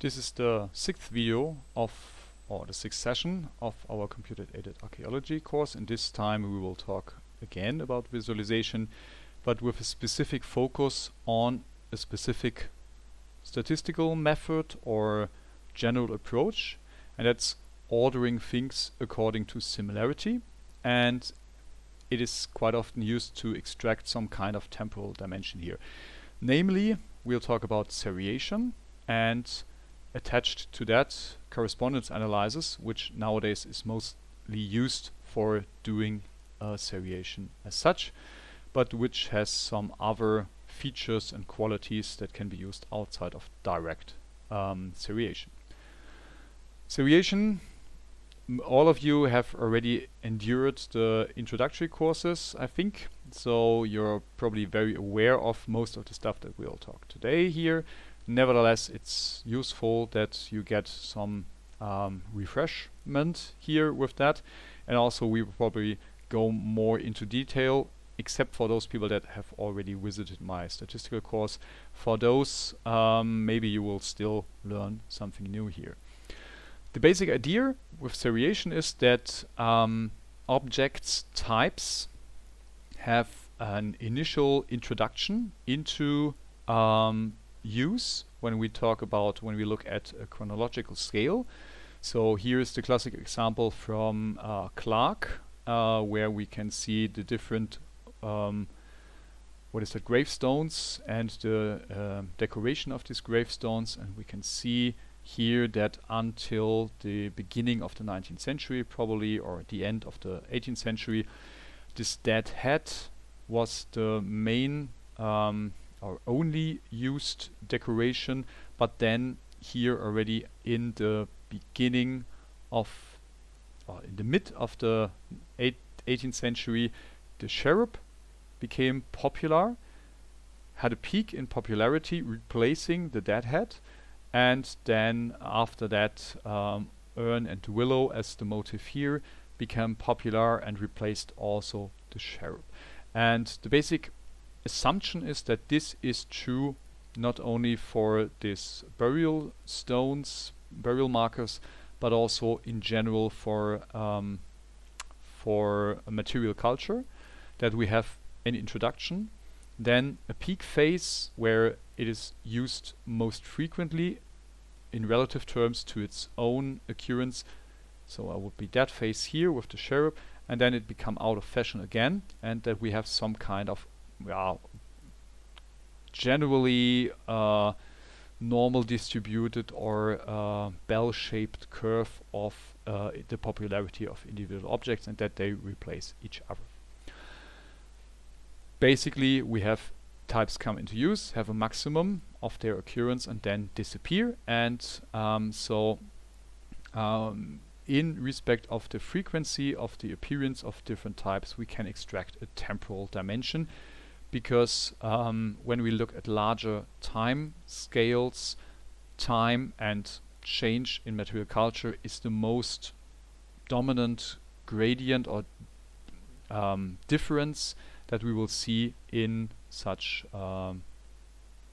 This is the sixth video of, or the sixth session of our computer-aided archaeology course and this time we will talk again about visualization but with a specific focus on a specific statistical method or general approach and that's ordering things according to similarity and it is quite often used to extract some kind of temporal dimension here. Namely, we'll talk about seriation and attached to that correspondence analysis, which nowadays is mostly used for doing a seriation as such, but which has some other features and qualities that can be used outside of direct um, seriation. Seriation, all of you have already endured the introductory courses, I think, so you're probably very aware of most of the stuff that we'll talk today here nevertheless it's useful that you get some um, refreshment here with that. And also we will probably go more into detail except for those people that have already visited my statistical course. For those um, maybe you will still learn something new here. The basic idea with seriation is that um, objects types have an initial introduction into um, use when we talk about when we look at a chronological scale. So here is the classic example from uh, Clark, uh, where we can see the different um, what is that gravestones and the uh, decoration of these gravestones, and we can see here that until the beginning of the 19th century, probably or the end of the 18th century, this dead head was the main um, our only used decoration but then here already in the beginning of in the mid of the 18th century the cherub became popular had a peak in popularity replacing the deadhead and then after that um, urn and willow as the motif here became popular and replaced also the cherub. And the basic assumption is that this is true not only for these burial stones, burial markers, but also in general for um, for material culture that we have an introduction, then a peak phase where it is used most frequently in relative terms to its own occurrence. So I would be that phase here with the cherub, and then it become out of fashion again, and that we have some kind of well, generally uh, normal distributed or uh, bell-shaped curve of uh, the popularity of individual objects and that they replace each other. Basically, we have types come into use, have a maximum of their occurrence and then disappear and um, so um, in respect of the frequency of the appearance of different types we can extract a temporal dimension because um, when we look at larger time scales, time and change in material culture is the most dominant gradient or um, difference that we will see in such um,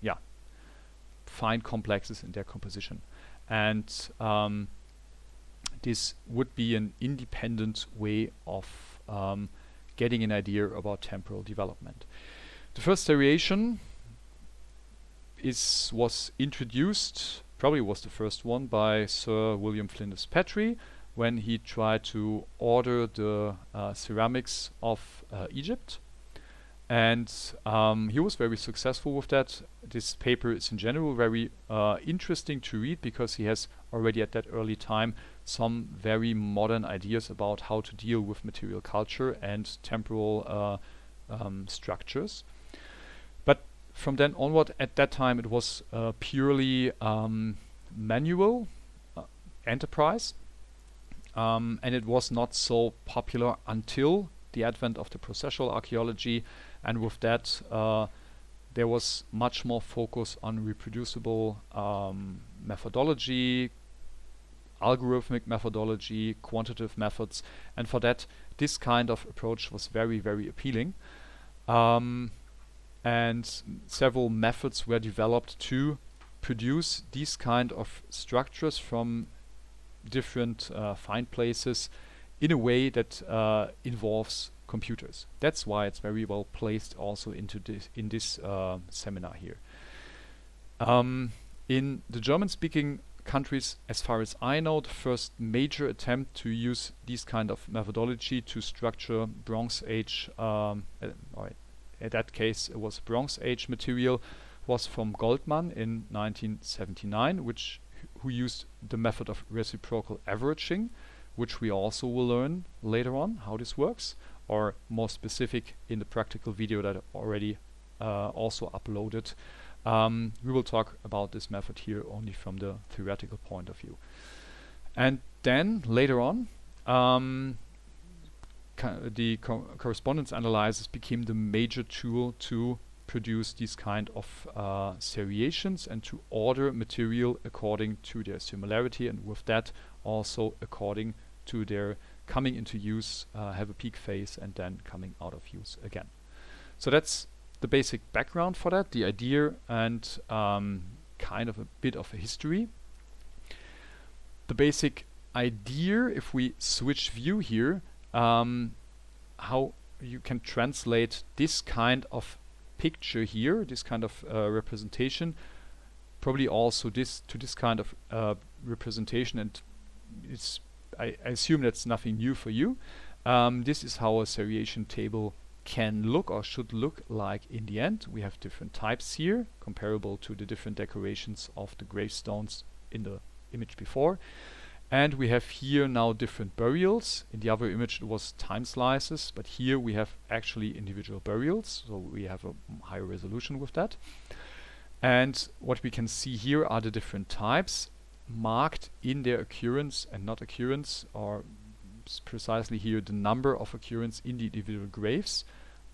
yeah fine complexes in their composition and um, this would be an independent way of um, getting an idea about temporal development. The first seriation is was introduced, probably was the first one, by Sir William Flinders Petrie when he tried to order the uh, ceramics of uh, Egypt. And um, he was very successful with that. This paper is in general very uh, interesting to read because he has already at that early time some very modern ideas about how to deal with material culture and temporal uh, um, structures from then onward, at that time, it was uh, purely um, manual uh, enterprise, um, and it was not so popular until the advent of the processual archaeology, and with that, uh, there was much more focus on reproducible um, methodology, algorithmic methodology, quantitative methods, and for that, this kind of approach was very, very appealing. Um, and several methods were developed to produce these kind of structures from different uh, find places in a way that uh, involves computers. That's why it's very well placed also into this in this uh, seminar here. Um, in the German-speaking countries, as far as I know, the first major attempt to use this kind of methodology to structure Bronze Age, um, uh, in that case it was Bronze Age material, was from Goldmann in 1979, which who used the method of reciprocal averaging, which we also will learn later on how this works, or more specific in the practical video that I already uh, also uploaded um, we will talk about this method here only from the theoretical point of view. And then later on, um, the co correspondence analysis became the major tool to produce these kind of uh, seriations and to order material according to their similarity and with that also according to their coming into use, uh, have a peak phase and then coming out of use again. So that's the basic background for that, the idea and um, kind of a bit of a history. The basic idea, if we switch view here, um, how you can translate this kind of picture here, this kind of uh, representation, probably also this to this kind of uh, representation, and it's I, I, assume that's nothing new for you. Um, this is how a seriation table can look or should look like in the end. We have different types here, comparable to the different decorations of the gravestones in the image before. And we have here now different burials. In the other image it was time slices, but here we have actually individual burials, so we have a higher resolution with that. And what we can see here are the different types marked in their occurrence and not occurrence, or precisely here the number of occurrence in the individual graves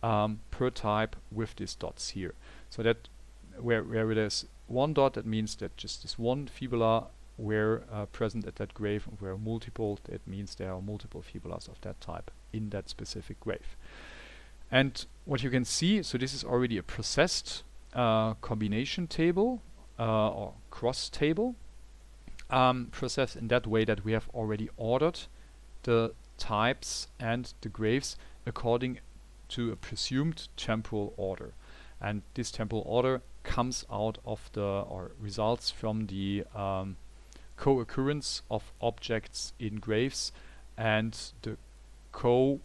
um, per type with these dots here. So that where, where there's one dot, that means that just this one fibula were uh, present at that grave, and where multiple, that means there are multiple fibulas of that type in that specific grave. And what you can see, so this is already a processed uh, combination table uh, or cross table, um, processed in that way that we have already ordered the types and the graves according to a presumed temporal order. And this temporal order comes out of the, or results from the um, co-occurrence of objects in graves and the co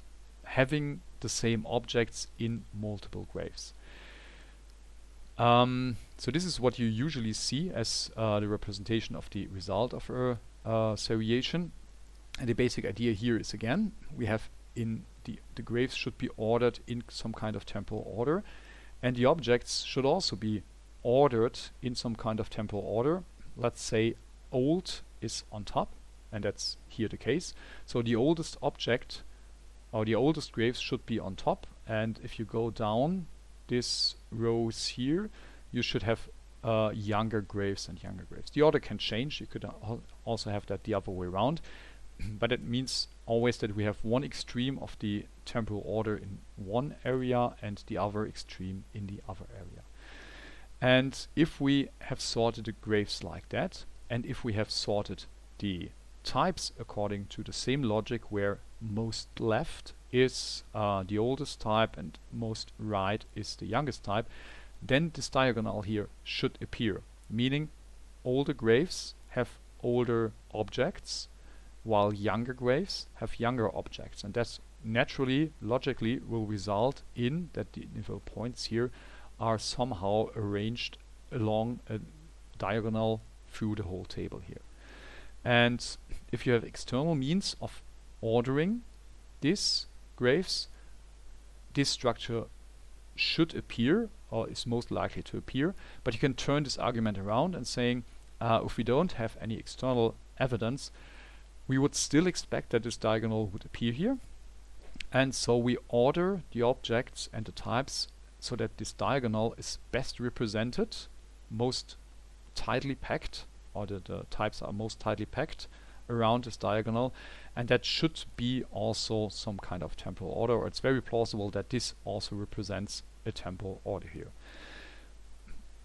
having the same objects in multiple graves. Um, so this is what you usually see as uh, the representation of the result of a uh, seriation. And the basic idea here is again, we have in the, the graves should be ordered in some kind of temporal order and the objects should also be ordered in some kind of temporal order. Let's say old is on top and that's here the case. So the oldest object or the oldest graves should be on top and if you go down this rows here you should have uh, younger graves and younger graves. The order can change, you could al also have that the other way around. but it means always that we have one extreme of the temporal order in one area and the other extreme in the other area. And if we have sorted the graves like that, and if we have sorted the types according to the same logic where most left is uh, the oldest type and most right is the youngest type, then this diagonal here should appear, meaning older graves have older objects while younger graves have younger objects. And that's naturally, logically, will result in that the individual points here are somehow arranged along a diagonal through the whole table here. And if you have external means of ordering these graves, this structure should appear or is most likely to appear, but you can turn this argument around and saying uh, if we don't have any external evidence, we would still expect that this diagonal would appear here. And so we order the objects and the types so that this diagonal is best represented, most tightly packed, or the, the types are most tightly packed around this diagonal. And that should be also some kind of temporal order, or it's very plausible that this also represents a temporal order here.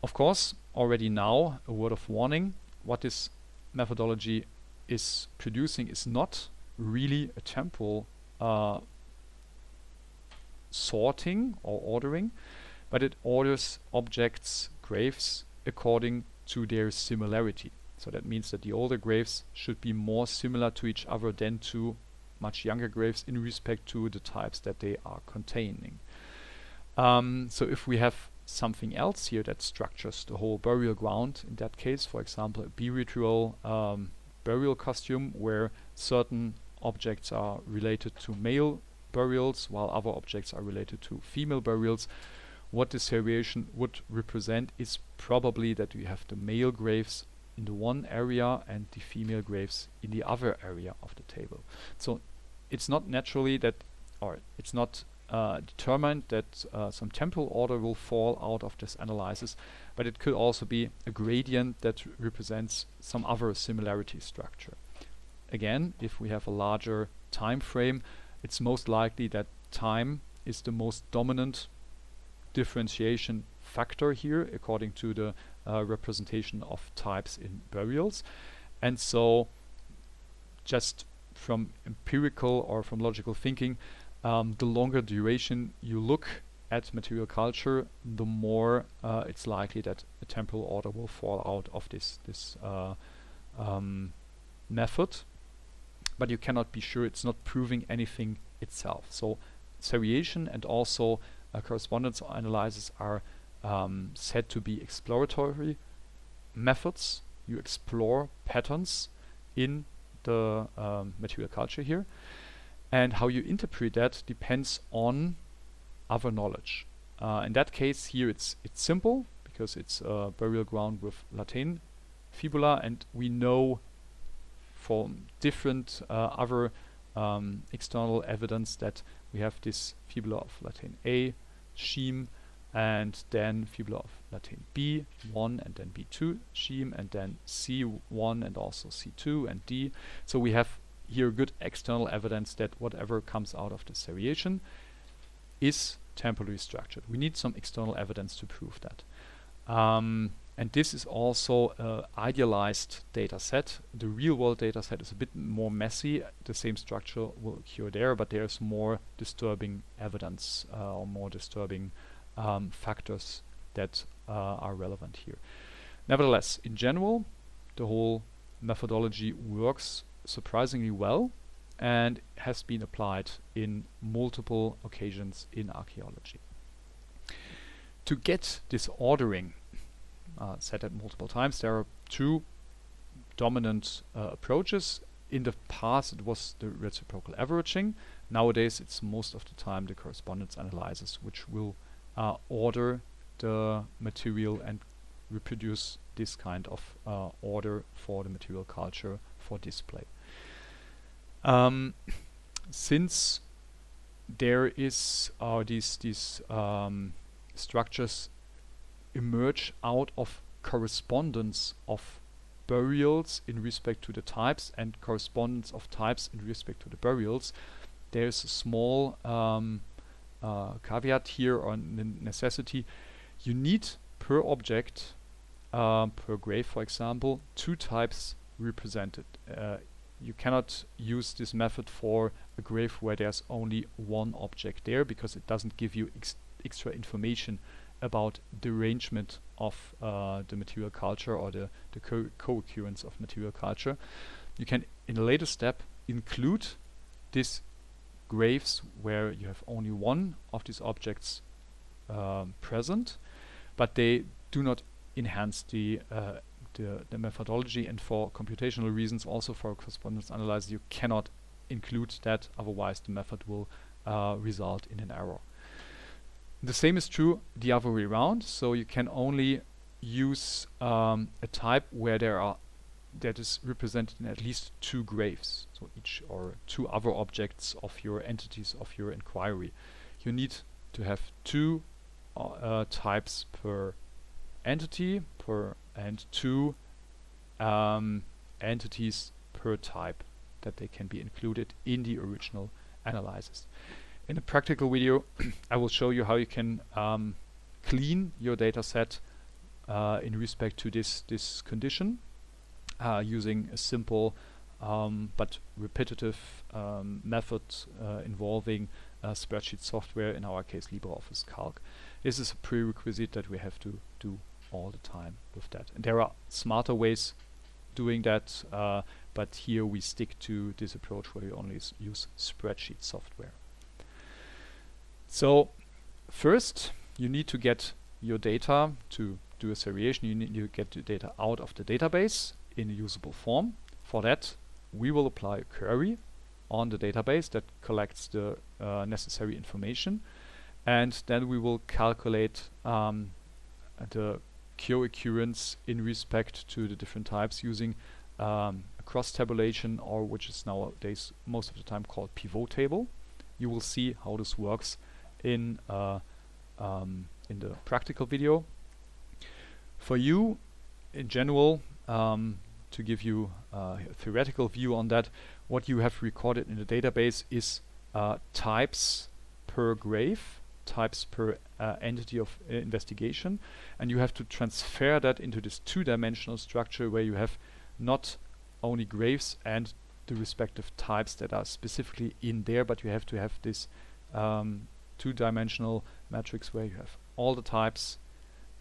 Of course, already now, a word of warning, what this methodology is producing is not really a temporal uh, sorting or ordering, but it orders objects, graves, according to their similarity. So that means that the older graves should be more similar to each other than to much younger graves in respect to the types that they are containing. Um, so if we have something else here that structures the whole burial ground, in that case, for example, a biritual um, burial costume where certain objects are related to male burials while other objects are related to female burials. What this seriation would represent is probably that we have the male graves in the one area and the female graves in the other area of the table. So it's not naturally that, or it's not uh, determined that uh, some temporal order will fall out of this analysis, but it could also be a gradient that represents some other similarity structure. Again, if we have a larger time frame, it's most likely that time is the most dominant differentiation factor here according to the uh, representation of types in burials. And so just from empirical or from logical thinking, um, the longer duration you look at material culture, the more uh, it's likely that a temporal order will fall out of this this uh, um, method. But you cannot be sure; it's not proving anything itself. So seriation and also uh, correspondence analysis are um, said to be exploratory methods. You explore patterns in the um, material culture here. And how you interpret that depends on other knowledge. Uh, in that case here it's it's simple because it's a burial ground with La Tène fibula and we know from different uh, other um, external evidence that we have this fibula of La Tène A, scheme, and then fibula of La Tène B, 1 and then B2 scheme, and then C1 and also C2 and D. So we have here good external evidence that whatever comes out of this seriation is temporally structured. We need some external evidence to prove that. Um, and this is also an idealized data set. The real world data set is a bit more messy. The same structure will occur there, but there's more disturbing evidence uh, or more disturbing um, factors that uh, are relevant here. Nevertheless, in general, the whole methodology works surprisingly well and has been applied in multiple occasions in archaeology. To get this ordering uh, said that multiple times. There are two dominant uh, approaches. In the past, it was the reciprocal averaging. Nowadays, it's most of the time the correspondence analysis, which will uh, order the material and reproduce this kind of uh, order for the material culture for display. Um, since there is uh, these these um, structures emerge out of correspondence of burials in respect to the types and correspondence of types in respect to the burials. There's a small um, uh, caveat here on the necessity. You need per object, uh, per grave for example, two types represented. Uh, you cannot use this method for a grave where there's only one object there because it doesn't give you ex extra information about derangement of uh, the material culture or the, the co, co occurrence of material culture. You can, in a later step, include these graves where you have only one of these objects um, present, but they do not enhance the, uh, the, the methodology and for computational reasons also for correspondence analysis you cannot include that otherwise the method will uh, result in an error. The same is true the other way around. So you can only use um, a type where there are that is represented in at least two graves. So each or two other objects of your entities of your inquiry. You need to have two uh, uh, types per entity per and two um, entities per type that they can be included in the original analysis. In a practical video, I will show you how you can um, clean your data set uh, in respect to this this condition uh, using a simple um, but repetitive um, method uh, involving spreadsheet software, in our case LibreOffice Calc. This is a prerequisite that we have to do all the time with that. And there are smarter ways doing that, uh, but here we stick to this approach where we only use spreadsheet software. So first you need to get your data to do a seriation, you need to get the data out of the database in a usable form. For that we will apply a query on the database that collects the uh, necessary information and then we will calculate um, the co-occurrence in respect to the different types using um, a cross tabulation or which is nowadays most of the time called pivot table. You will see how this works in uh, um, in the practical video. For you, in general, um, to give you uh, a theoretical view on that, what you have recorded in the database is uh, types per grave, types per uh, entity of uh, investigation, and you have to transfer that into this two-dimensional structure where you have not only graves and the respective types that are specifically in there, but you have to have this um, two-dimensional matrix where you have all the types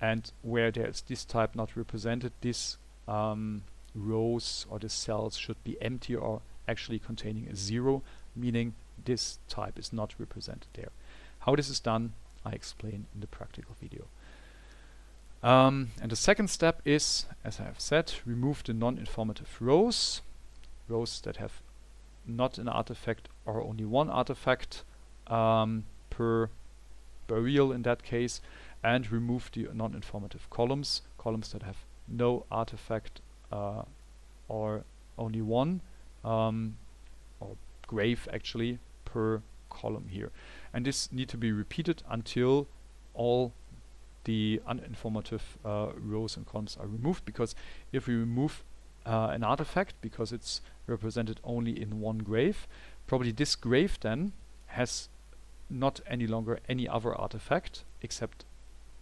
and where there's this type not represented, this um, rows or the cells should be empty or actually containing a zero, meaning this type is not represented there. How this is done, I explain in the practical video. Um, and the second step is, as I have said, remove the non-informative rows, rows that have not an artifact or only one artifact um, per burial in that case, and remove the non-informative columns, columns that have no artifact uh, or only one um, or grave actually per column here. And this need to be repeated until all the uninformative uh, rows and columns are removed because if we remove uh, an artifact because it's represented only in one grave probably this grave then has not any longer any other artifact except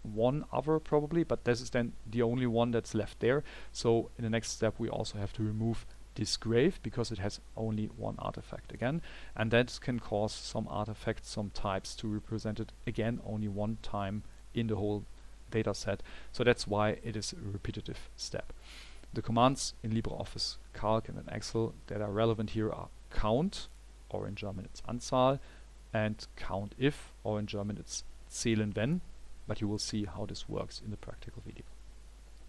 one other probably, but this is then the only one that's left there. So in the next step we also have to remove this grave because it has only one artifact again and that can cause some artifacts, some types to represent it again only one time in the whole data set. So that's why it is a repetitive step. The commands in LibreOffice Calc and in Excel that are relevant here are count, or in German it's Anzahl, and count if, or in German it's zählen wenn, but you will see how this works in the practical video.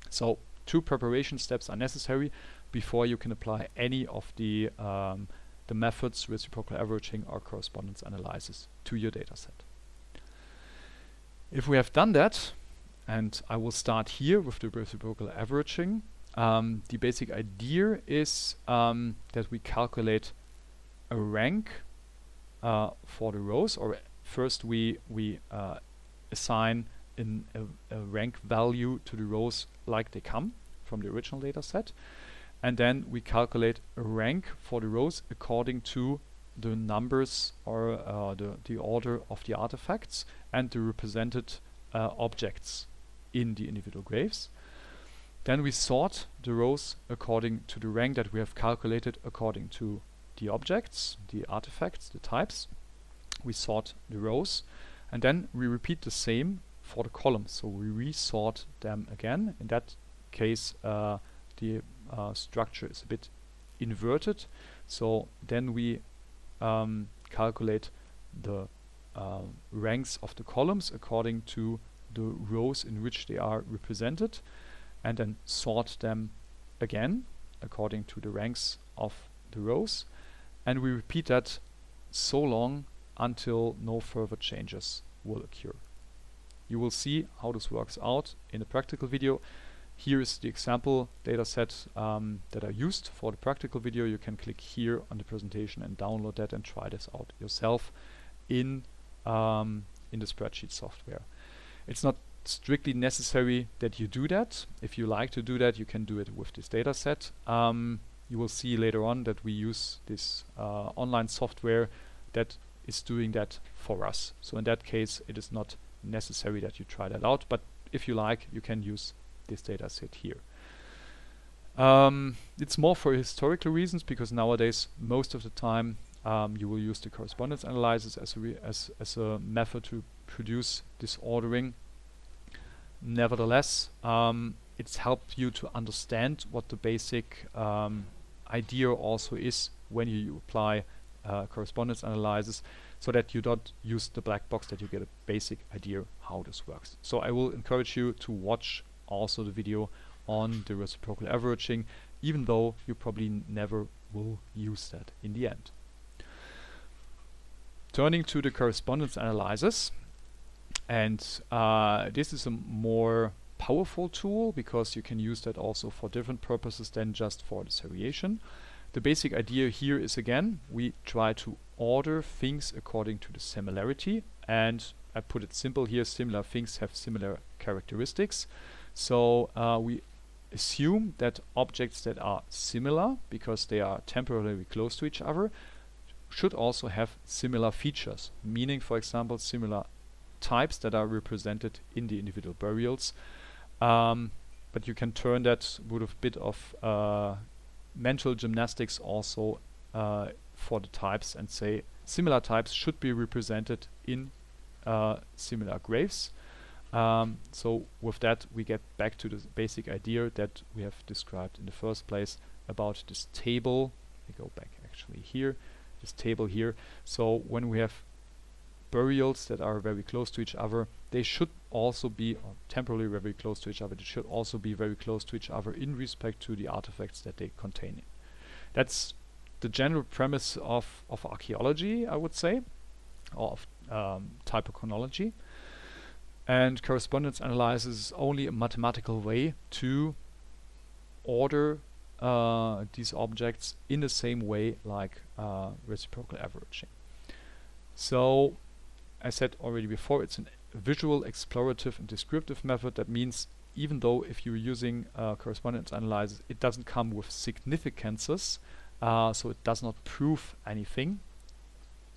So two preparation steps are necessary before you can apply any of the um, the methods reciprocal averaging or correspondence analysis to your dataset. If we have done that, and I will start here with the reciprocal averaging, um, the basic idea is um, that we calculate a rank uh, for the rows, or first we we uh, assign in a, a, rank value to the rows like they come from the original data set. And then we calculate a rank for the rows according to the numbers or uh, the, the order of the artifacts and the represented uh, objects in the individual graves. Then we sort the rows according to the rank that we have calculated according to the objects, the artifacts, the types. We sort the rows and then we repeat the same for the columns. So we resort them again. In that case, uh, the uh, structure is a bit inverted. So then we um, calculate the uh, ranks of the columns according to the rows in which they are represented and then sort them again according to the ranks of the rows and we repeat that so long until no further changes will occur. You will see how this works out in a practical video. Here is the example dataset um, that I used for the practical video. You can click here on the presentation and download that and try this out yourself in um, in the spreadsheet software. It's not strictly necessary that you do that. If you like to do that, you can do it with this dataset. Um, you will see later on that we use this uh, online software that is doing that for us. So in that case, it is not necessary that you try that out, but if you like, you can use this data set here. Um, it's more for historical reasons because nowadays most of the time um, you will use the correspondence analysis as a, as, as a method to produce this ordering. Nevertheless, um, it's helped you to understand what the basic um, idea also is when you apply uh, correspondence analysis so that you don't use the black box that you get a basic idea how this works. So I will encourage you to watch also the video on the reciprocal averaging even though you probably never will use that in the end. Turning to the correspondence analysis and uh, this is a more powerful tool because you can use that also for different purposes than just for the seriation. The basic idea here is again, we try to order things according to the similarity and I put it simple here, similar things have similar characteristics. So uh, we assume that objects that are similar because they are temporarily close to each other should also have similar features, meaning for example similar types that are represented in the individual burials. Um, but you can turn that with a bit of uh, mental gymnastics also uh, for the types and say similar types should be represented in uh, similar graves. Um, so with that we get back to the basic idea that we have described in the first place about this table. We go back actually here, this table here. So when we have burials that are very close to each other, they should also be temporarily very close to each other. They should also be very close to each other in respect to the artifacts that they contain. That's the general premise of, of archaeology, I would say, or of um, typochronology. And correspondence analysis is only a mathematical way to order uh, these objects in the same way like uh, reciprocal averaging. So I said already before, it's a visual, explorative, and descriptive method. That means even though if you're using uh, correspondence analysis, it doesn't come with significances, uh, so it does not prove anything.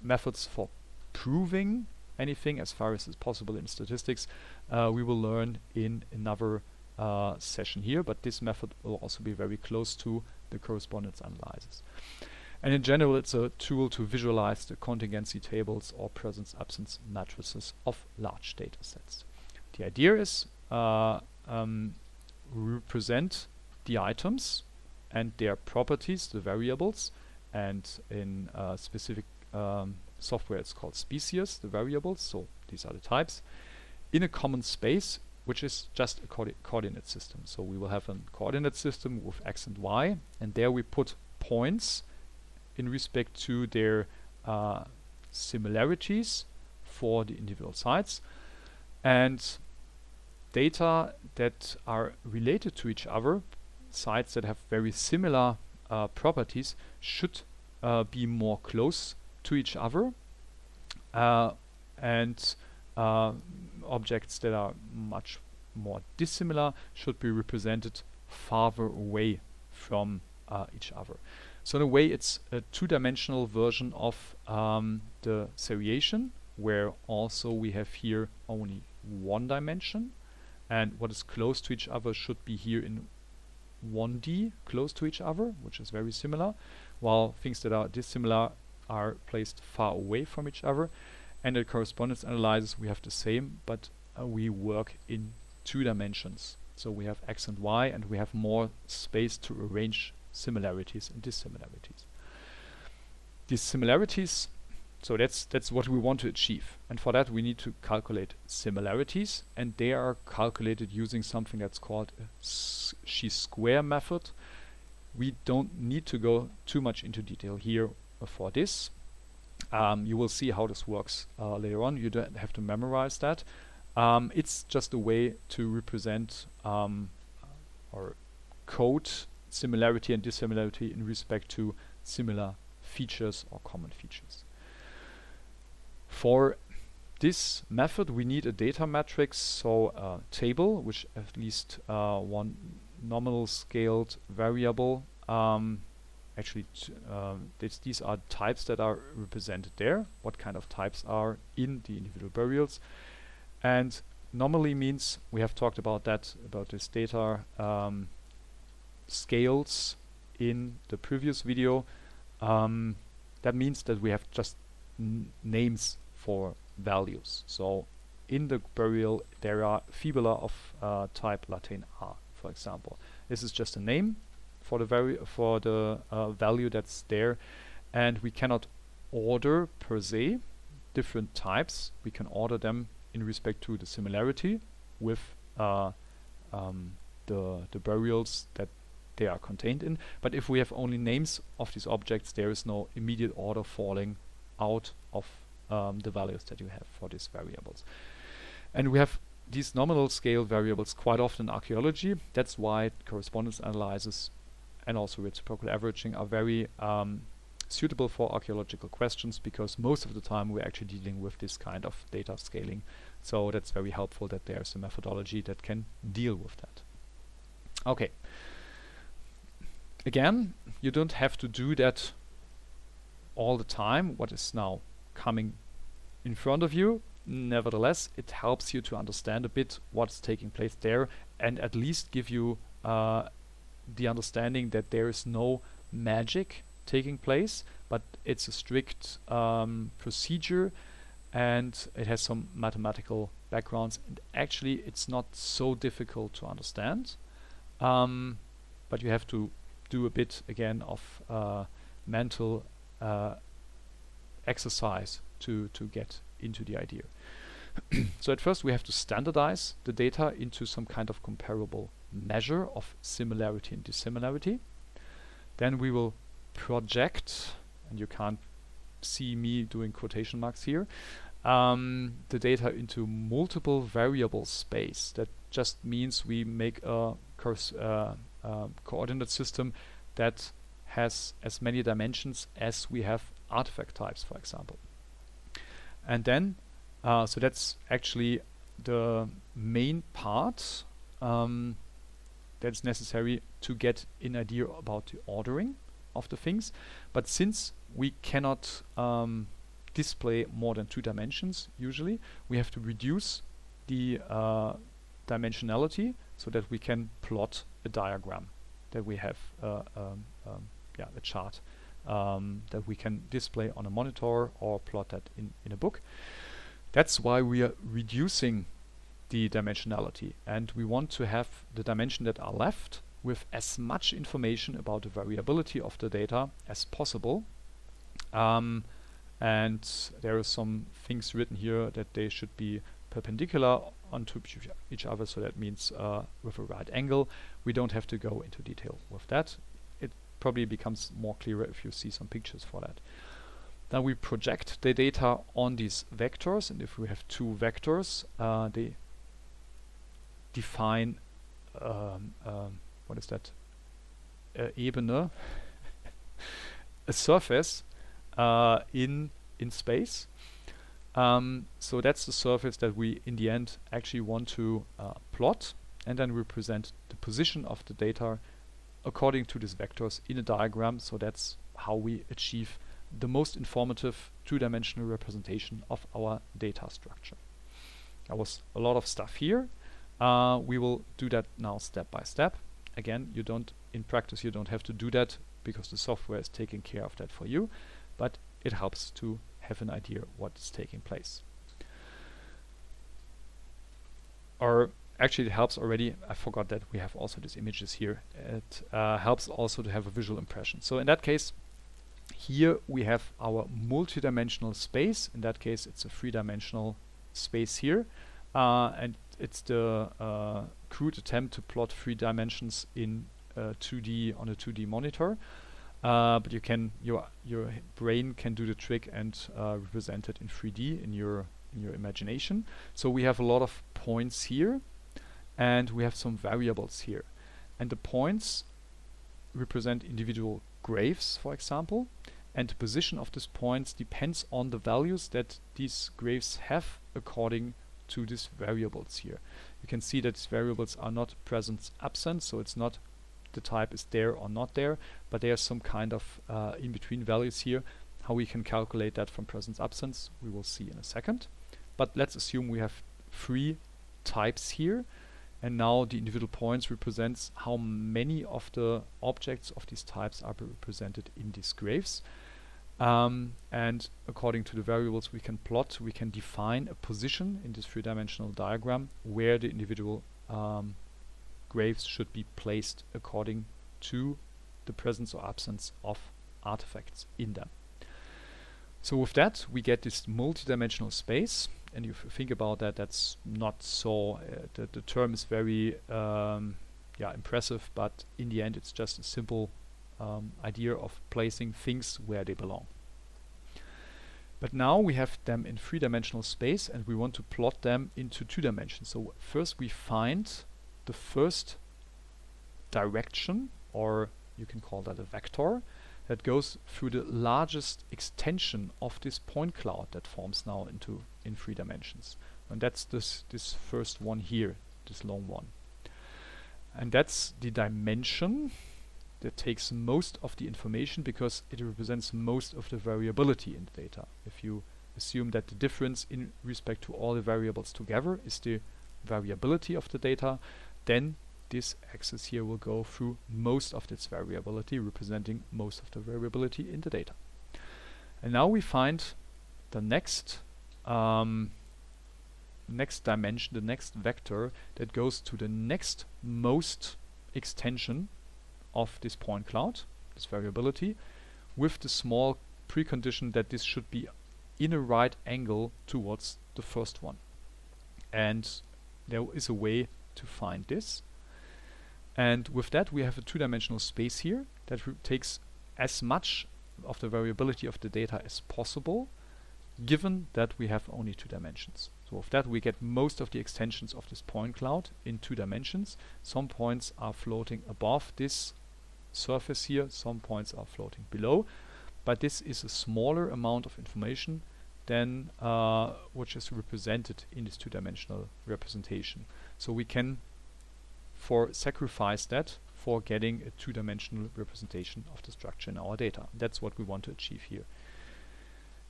Methods for proving anything as far as is possible in statistics, uh, we will learn in another uh, session here, but this method will also be very close to the correspondence analysis. And in general, it's a tool to visualize the contingency tables or presence-absence matrices of large data sets. The idea is uh, um, represent the items and their properties, the variables, and in uh, specific um, software it's called species, the variables, so these are the types, in a common space which is just a coordi coordinate system. So we will have a coordinate system with x and y, and there we put points in respect to their uh, similarities for the individual sites and data that are related to each other, sites that have very similar uh, properties should uh, be more close to each other uh, and uh, objects that are much more dissimilar should be represented farther away from uh, each other. So in a way it's a two-dimensional version of um, the seriation where also we have here only one dimension. And what is close to each other should be here in 1D close to each other which is very similar while things that are dissimilar are placed far away from each other. And the correspondence analysis we have the same but uh, we work in two dimensions. So we have x and y and we have more space to arrange similarities and dissimilarities. These similarities, so that's that's what we want to achieve. And for that we need to calculate similarities and they are calculated using something that's called a chi-square method. We don't need to go too much into detail here for this. Um, you will see how this works uh, later on. You don't have to memorize that. Um, it's just a way to represent um, or code similarity and dissimilarity in respect to similar features or common features. For this method we need a data matrix, so a table which at least uh, one nominal scaled variable um, actually um, these are types that are represented there, what kind of types are in the individual burials and normally means we have talked about that about this data um, scales in the previous video. Um, that means that we have just names for values. So in the burial there are fibula of uh, type La Tène R, for example. This is just a name for the vari for the uh, value that's there, and we cannot order per se different types. We can order them in respect to the similarity with uh, um, the the burials that they are contained in. But if we have only names of these objects, there is no immediate order falling out of um, the values that you have for these variables. And we have these nominal scale variables quite often in archaeology. That's why correspondence analysis and also reciprocal averaging are very um, suitable for archaeological questions because most of the time we're actually dealing with this kind of data scaling. So that's very helpful that there's a methodology that can deal with that. Okay. Again, you don't have to do that all the time. What is now coming in front of you. Nevertheless, it helps you to understand a bit what's taking place there and at least give you uh, the understanding that there is no magic taking place, but it's a strict um, procedure and it has some mathematical backgrounds. And actually, it's not so difficult to understand, um, but you have to do a bit again of uh, mental uh, exercise to, to get into the idea. so at first we have to standardize the data into some kind of comparable measure of similarity and dissimilarity. Then we will project, and you can't see me doing quotation marks here, um, the data into multiple variable space. That just means we make a uh, uh, coordinate system that has as many dimensions as we have artifact types, for example. And then, uh, so that's actually the main part um, that's necessary to get an idea about the ordering of the things. But since we cannot um, display more than two dimensions usually, we have to reduce the uh, dimensionality so that we can plot a diagram that we have uh, um, um, yeah, a chart um, that we can display on a monitor or plot that in, in a book. That's why we are reducing the dimensionality and we want to have the dimension that are left with as much information about the variability of the data as possible. Um, and there are some things written here that they should be perpendicular onto each other, so that means uh, with a right angle. We don't have to go into detail with that it probably becomes more clearer if you see some pictures for that. Then we project the data on these vectors, and if we have two vectors, uh, they define um, um, what is that? Uh, Ebene, a surface uh, in in space. Um, so that's the surface that we, in the end, actually want to uh, plot, and then represent the position of the data according to these vectors in a diagram. So that's how we achieve the most informative two-dimensional representation of our data structure. That was a lot of stuff here. Uh, we will do that now step by step. Again, you don't, in practice, you don't have to do that because the software is taking care of that for you, but it helps to have an idea what is taking place. Or actually it helps already. I forgot that we have also these images here. It uh, helps also to have a visual impression. So in that case, here we have our multi-dimensional space. In that case, it's a three-dimensional space here. Uh, and it's the uh, crude attempt to plot three dimensions in 2D uh, on a 2D monitor. Uh, but you can your your brain can do the trick and uh, represent it in 3D in your in your imagination. So we have a lot of points here and we have some variables here. And the points represent individual graves, for example, and the position of these points depends on the values that these graves have according to these variables here. You can see that these variables are not present absent, so it's not the type is there or not there, but there's some kind of uh, in-between values here. How we can calculate that from presence absence, we will see in a second. But let's assume we have three types here and now the individual points represents how many of the objects of these types are represented in these graphs. Um, and according to the variables we can plot, we can define a position in this three-dimensional diagram where the individual um, graphs should be placed according to the presence or absence of artifacts in them. So with that, we get this multi-dimensional space and if you think about that, that's not so. Uh, the, the term is very um, yeah impressive, but in the end, it's just a simple um, idea of placing things where they belong. But now we have them in three-dimensional space, and we want to plot them into two dimensions. So first, we find the first direction, or you can call that a vector, that goes through the largest extension of this point cloud that forms now into in three dimensions. And that's this this first one here, this long one. And that's the dimension that takes most of the information because it represents most of the variability in the data. If you assume that the difference in respect to all the variables together is the variability of the data, then this axis here will go through most of its variability, representing most of the variability in the data. And now we find the next um, next dimension, the next vector that goes to the next most extension of this point cloud, this variability, with the small precondition that this should be in a right angle towards the first one. And there is a way to find this. And with that, we have a two-dimensional space here that takes as much of the variability of the data as possible, given that we have only two dimensions. So with that, we get most of the extensions of this point cloud in two dimensions. Some points are floating above this surface here, some points are floating below, but this is a smaller amount of information than uh, which is represented in this two-dimensional representation. So we can for sacrifice that for getting a two-dimensional representation of the structure in our data. That's what we want to achieve here.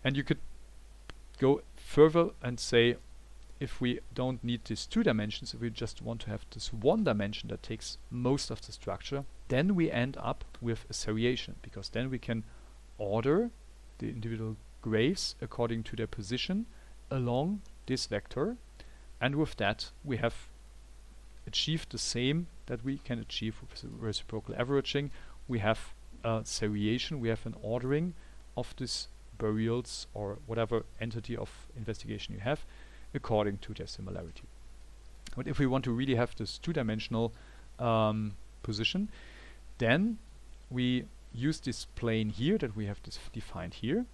And you could go further and say if we don't need these two dimensions, if we just want to have this one dimension that takes most of the structure, then we end up with a seriation because then we can order the individual graphs according to their position along this vector and with that we have achieved the same that we can achieve with reciprocal averaging. We have a seriation, we have an ordering of these burials or whatever entity of investigation you have according to their similarity. But if we want to really have this two-dimensional um, position, then we use this plane here that we have defined here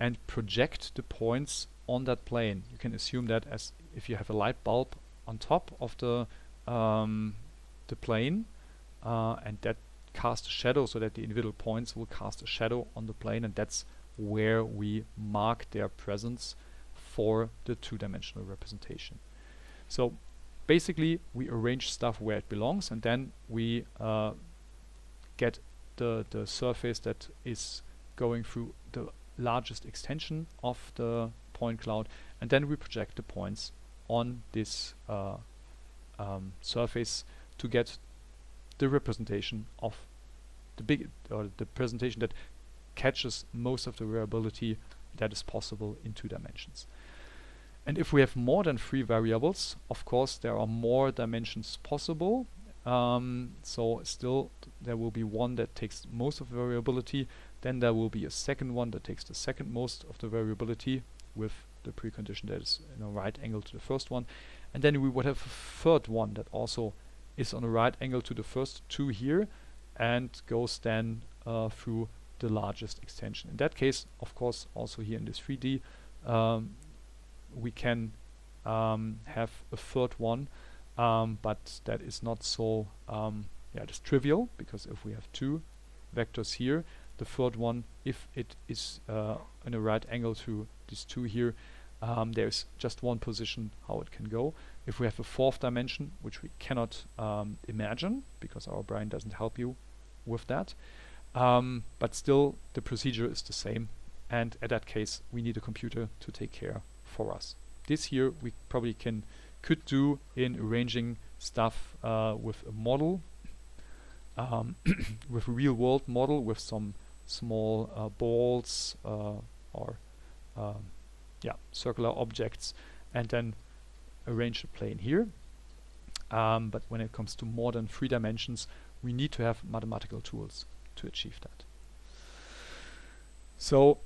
and project the points on that plane. You can assume that as if you have a light bulb on top of the um, the plane uh, and that casts a shadow so that the individual points will cast a shadow on the plane and that's where we mark their presence for the two-dimensional representation. So basically we arrange stuff where it belongs and then we uh, get the, the surface that is going through largest extension of the point cloud and then we project the points on this uh, um, surface to get the representation of the big or the presentation that catches most of the variability that is possible in two dimensions. And if we have more than three variables, of course there are more dimensions possible. Um, so still there will be one that takes most of the variability, then there will be a second one that takes the second most of the variability with the precondition that is in a right angle to the first one, and then we would have a third one that also is on a right angle to the first two here and goes then uh, through the largest extension. In that case, of course, also here in this 3D, um, we can um, have a third one, um, but that is not so um, yeah, just trivial because if we have two vectors here, the third one, if it is uh, in a right angle to these two here, um, there's just one position how it can go. If we have a fourth dimension, which we cannot um, imagine because our brain doesn't help you with that, um, but still the procedure is the same. And at that case, we need a computer to take care for us. This here we probably can could do in arranging stuff uh, with a model, um, with a real world model with some small uh, balls uh, or um, yeah circular objects and then arrange the plane here. Um, but when it comes to more than three dimensions, we need to have mathematical tools to achieve that. So,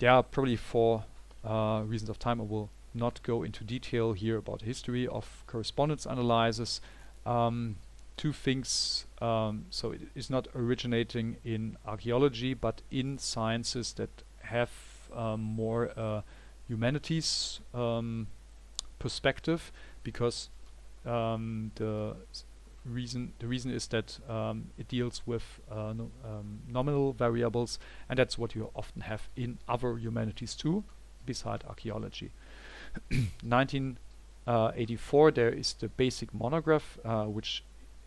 yeah, probably for uh, reasons of time, I will not go into detail here about the history of correspondence analysis. Um, two things, um, so it is not originating in archaeology, but in sciences that have um, more uh, humanities um, perspective, because um, the reason the reason is that um, it deals with uh, no, um, nominal variables and that's what you often have in other humanities too beside archaeology. 1984 there is the basic monograph uh, which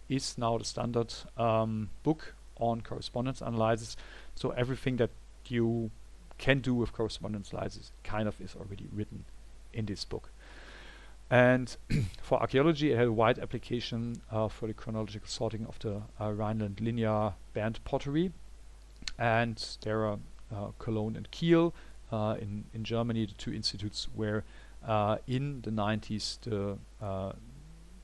is now the standard um, book on correspondence analysis so everything that you can do with correspondence analysis kind of is already written in this book and for archaeology, it had a wide application uh, for the chronological sorting of the uh, Rhineland linear band pottery. And there are uh, Cologne and Kiel uh, in, in Germany, the two institutes where uh, in the 90s the uh,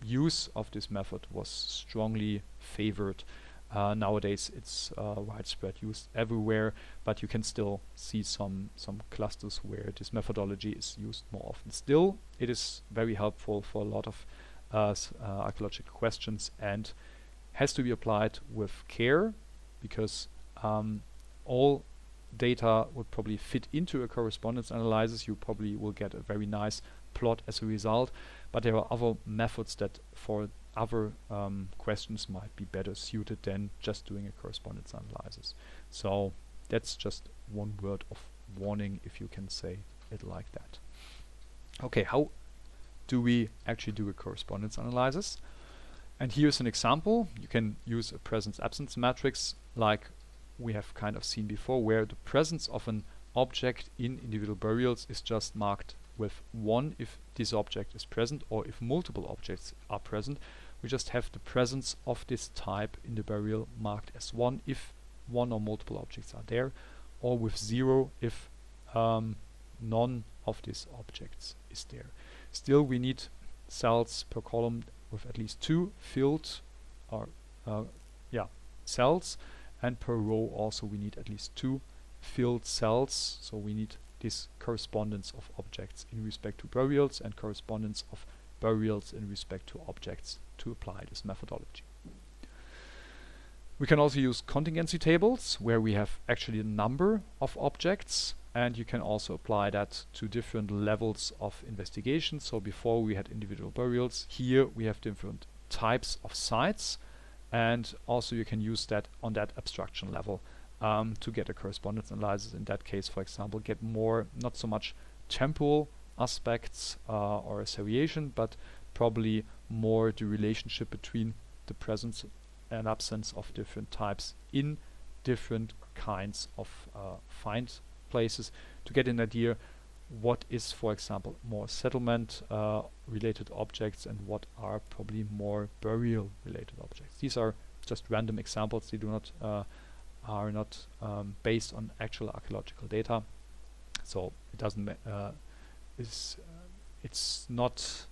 use of this method was strongly favored uh, nowadays, it's uh, widespread used everywhere, but you can still see some some clusters where this methodology is used more often. Still, it is very helpful for a lot of uh, uh, archaeological questions and has to be applied with care because um, all data would probably fit into a correspondence analysis. You probably will get a very nice plot as a result, but there are other methods that for other um, questions might be better suited than just doing a correspondence analysis. So that's just one word of warning if you can say it like that. Okay, how do we actually do a correspondence analysis? And here's an example. You can use a presence-absence matrix like we have kind of seen before where the presence of an object in individual burials is just marked with 1 if this object is present or if multiple objects are present we just have the presence of this type in the burial marked as 1 if one or multiple objects are there, or with 0 if um, none of these objects is there. Still, we need cells per column with at least two filled or uh, yeah cells, and per row also we need at least two filled cells. So we need this correspondence of objects in respect to burials and correspondence of burials in respect to objects to apply this methodology. We can also use contingency tables where we have actually a number of objects and you can also apply that to different levels of investigation. So before we had individual burials, here we have different types of sites and also you can use that on that abstraction level um, to get a correspondence analysis. In that case, for example, get more, not so much temporal aspects uh, or a seriation, but probably more the relationship between the presence and absence of different types in different kinds of uh, find places to get an idea what is for example more settlement uh, related objects and what are probably more burial related objects these are just random examples they do not uh, are not um, based on actual archaeological data so it doesn't uh, is uh, it's not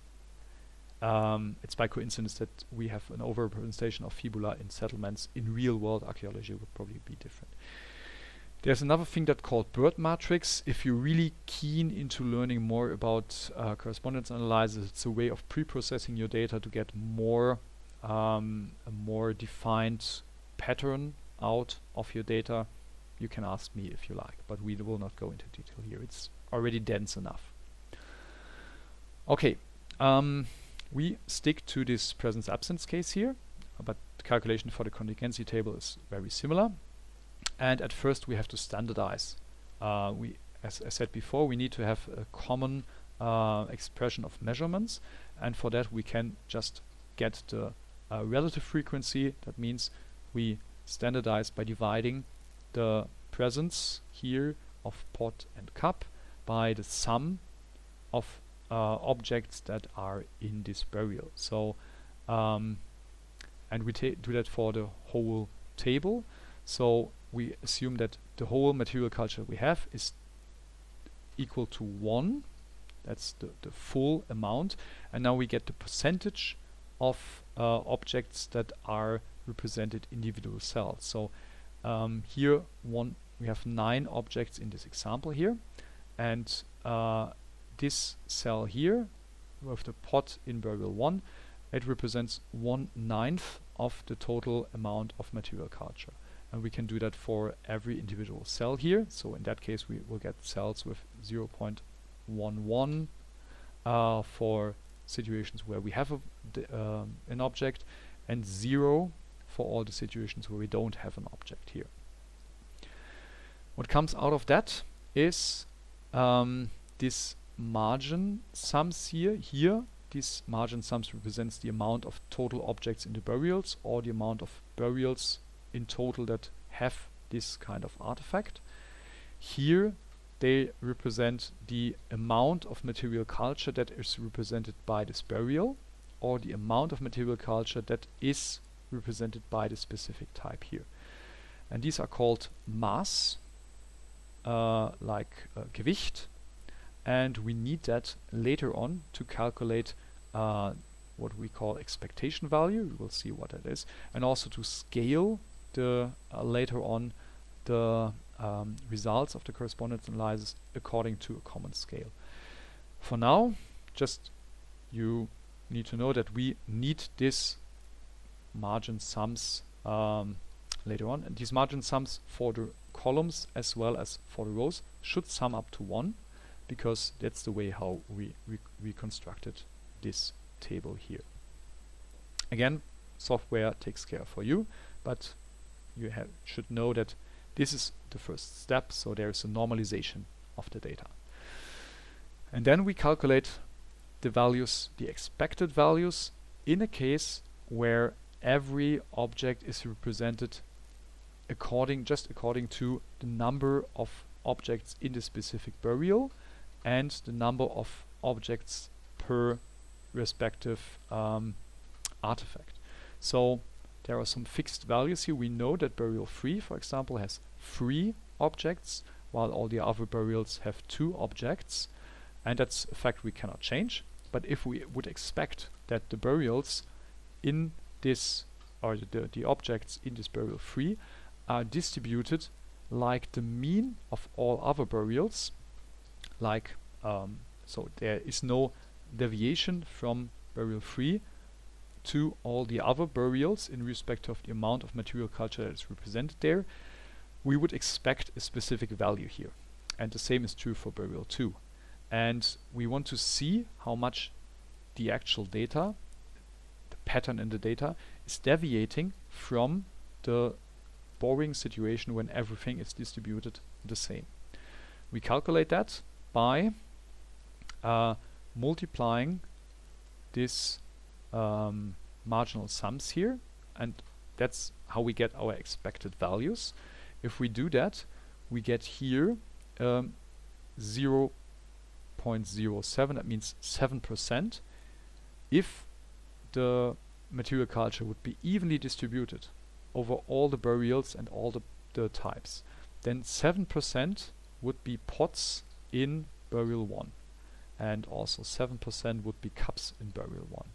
um, it's by coincidence that we have an overrepresentation of fibula in settlements. In real world archaeology would probably be different. There's another thing that called Burt matrix. If you're really keen into learning more about uh, correspondence analysis, it's a way of pre-processing your data to get more um, a more defined pattern out of your data. You can ask me if you like, but we will not go into detail here. It's already dense enough. Okay. Um, we stick to this presence absence case here, but the calculation for the contingency table is very similar. And at first we have to standardize. Uh, we, as I said before, we need to have a common uh, expression of measurements, and for that we can just get the uh, relative frequency. That means we standardize by dividing the presence here of pot and cup by the sum of uh, objects that are in this burial. So, um, and we do that for the whole table. So we assume that the whole material culture we have is equal to 1. That's the, the full amount. And now we get the percentage of uh, objects that are represented individual cells. So um, here one we have nine objects in this example here. And uh, this cell here with the pot in burial 1 it represents one ninth of the total amount of material culture. And we can do that for every individual cell here. So in that case we will get cells with 0.11 uh, for situations where we have a, um, an object and 0 for all the situations where we don't have an object here. What comes out of that is um, this margin sums here. Here, this margin sums represents the amount of total objects in the burials or the amount of burials in total that have this kind of artifact. Here, they represent the amount of material culture that is represented by this burial or the amount of material culture that is represented by the specific type here. And these are called mass, uh, like uh, Gewicht, and we need that later on to calculate uh, what we call expectation value. We will see what that is, and also to scale the uh, later on the um, results of the correspondence analysis according to a common scale. For now, just you need to know that we need this margin sums um, later on. And these margin sums for the columns as well as for the rows should sum up to 1 because that's the way how we reconstructed this table here. Again, software takes care for you, but you should know that this is the first step, so there is a normalization of the data. And then we calculate the values, the expected values, in a case where every object is represented according just according to the number of objects in the specific burial and the number of objects per respective um, artifact. So there are some fixed values here. We know that burial 3, for example, has 3 objects, while all the other burials have 2 objects. And that's a fact we cannot change. But if we would expect that the burials in this or the, the objects in this burial 3 are distributed like the mean of all other burials like um, so there is no deviation from burial 3 to all the other burials in respect of the amount of material culture that is represented there. We would expect a specific value here and the same is true for burial 2 and we want to see how much the actual data pattern in the data is deviating from the boring situation when everything is distributed the same. We calculate that by uh, multiplying this um, marginal sums here and that's how we get our expected values. If we do that, we get here um, 0.07, that means 7%. If the material culture would be evenly distributed over all the burials and all the, the types, then 7% would be pots in burial 1 and also 7% would be cups in burial 1.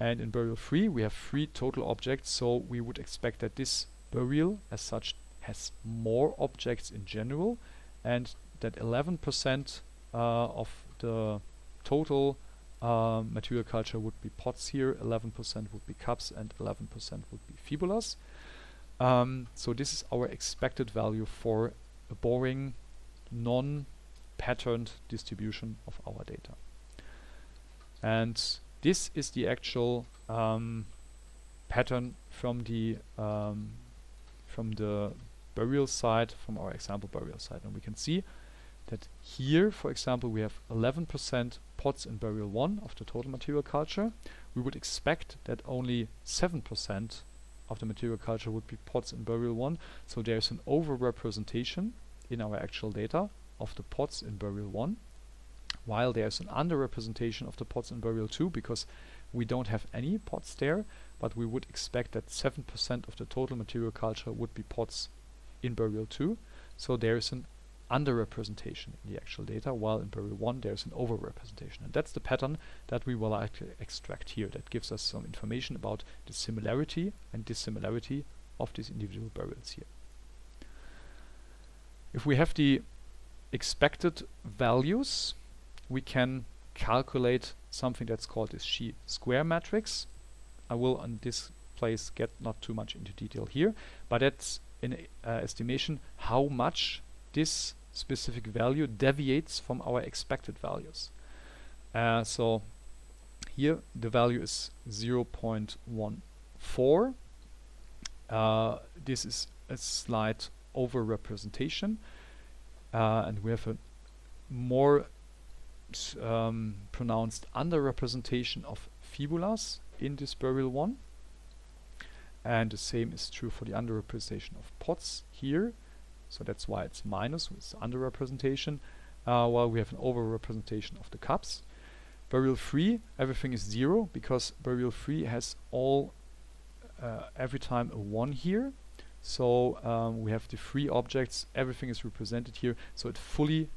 And in burial 3 we have three total objects so we would expect that this burial as such has more objects in general and that 11% uh, of the total uh, material culture would be pots here, 11% would be cups, and 11% would be fibulas. Um, so this is our expected value for a boring, non-patterned distribution of our data. And this is the actual um, pattern from the um, from the burial site, from our example burial site. And we can see that here, for example, we have 11% pots in burial 1 of the total material culture. We would expect that only 7% of the material culture would be pots in burial 1. So there's an overrepresentation in our actual data of the pots in burial 1. while there's an underrepresentation of the pots in burial 2 because we don't have any pots there, but we would expect that 7% of the total material culture would be pots in burial 2. So there is an underrepresentation in the actual data, while in burial 1 there's an overrepresentation. And that's the pattern that we will extract here. That gives us some information about the similarity and dissimilarity of these individual burials here. If we have the expected values, we can calculate something that's called this chi-square matrix. I will on this place get not too much into detail here, but that's an uh, estimation how much this specific value deviates from our expected values. Uh, so here the value is 0.14. Uh, this is a slight overrepresentation uh, and we have a more um, pronounced underrepresentation of fibulas in this burial 1 and the same is true for the underrepresentation of pots here so that's why it's minus, it's underrepresentation, uh, while we have an overrepresentation of the cups. Burial 3, everything is 0, because burial 3 has all, uh, every time a 1 here. So um, we have the three objects, everything is represented here, so it fully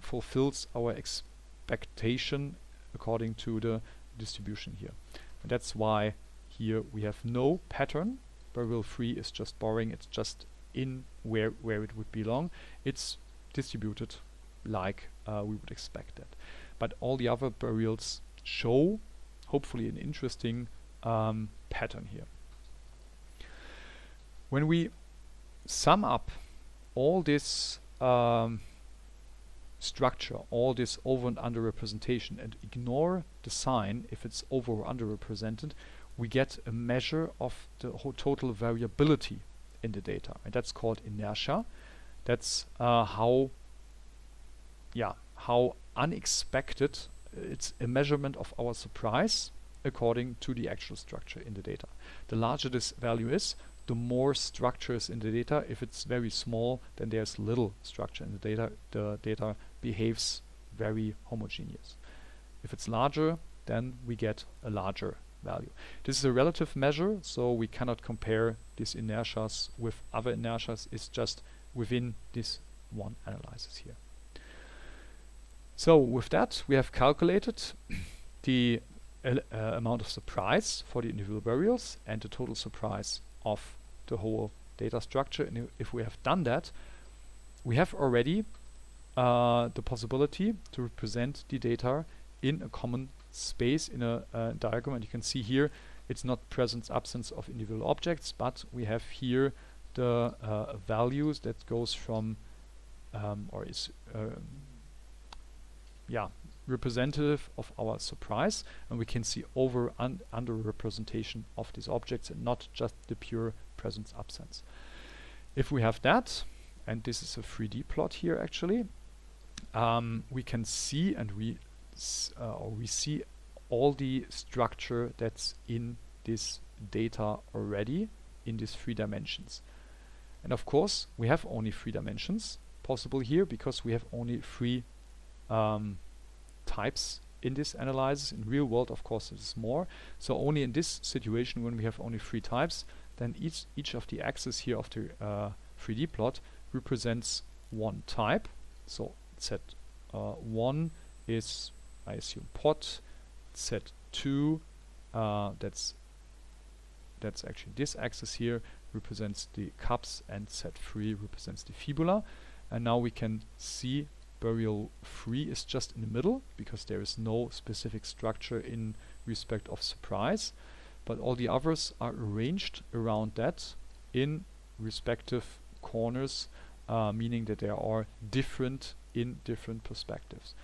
fulfills our expectation according to the distribution here. And that's why here we have no pattern. Burial 3 is just boring, it's just in where where it would belong. It's distributed like uh, we would expect that. But all the other burials show, hopefully, an interesting um, pattern here. When we sum up all this um, structure, all this over and under representation, and ignore the sign if it's over or underrepresented, we get a measure of the total variability in the data. And that's called inertia. That's uh, how, yeah, how unexpected uh, it's a measurement of our surprise according to the actual structure in the data. The larger this value is, the more structure is in the data. If it's very small, then there's little structure in the data. The data behaves very homogeneous. If it's larger, then we get a larger value. This is a relative measure, so we cannot compare these inertias with other inertias. It's just within this one analysis here. So with that, we have calculated the uh, amount of surprise for the individual burials and the total surprise of the whole data structure. And if we have done that, we have already uh, the possibility to represent the data in a common space in a uh, diagram. And you can see here it's not presence absence of individual objects but we have here the uh, values that goes from um, or is um, yeah representative of our surprise. And we can see over and under representation of these objects and not just the pure presence absence. If we have that and this is a 3D plot here actually um, we can see and we uh, or we see all the structure that's in this data already in these three dimensions. And of course, we have only three dimensions possible here because we have only three um, types in this analysis. In real world, of course, it is more. So only in this situation, when we have only three types, then each each of the axes here of the uh, 3D plot represents one type. So set uh, one is I assume pot, set 2 uh, that's that's actually this axis here represents the cups and set 3 represents the fibula. And now we can see burial 3 is just in the middle because there is no specific structure in respect of surprise. But all the others are arranged around that in respective corners uh, meaning that they are different in different perspectives